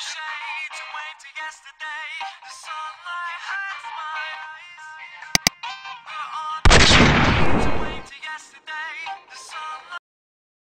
shades and wait till yesterday.